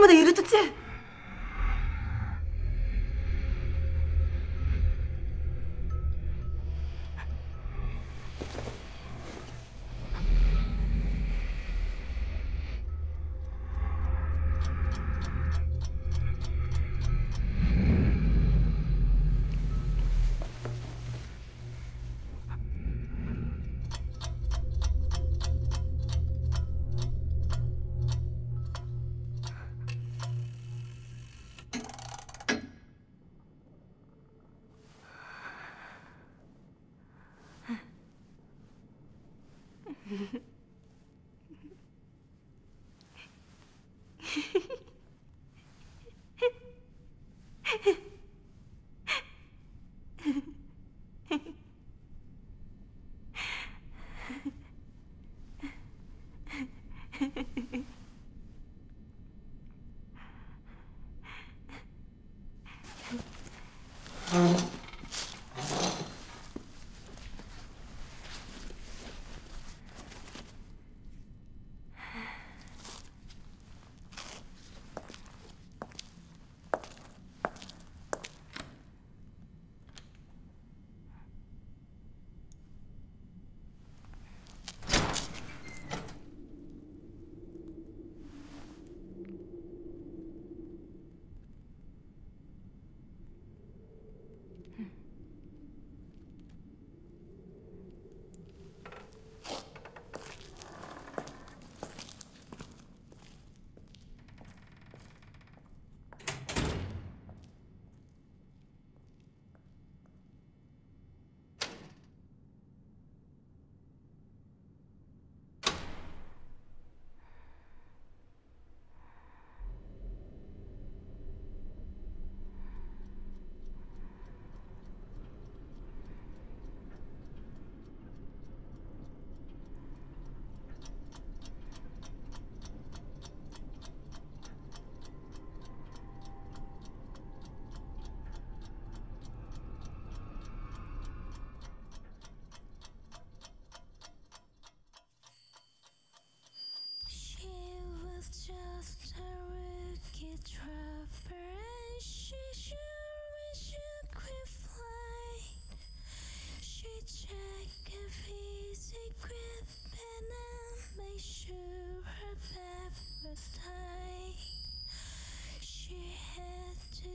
まだいる途中 She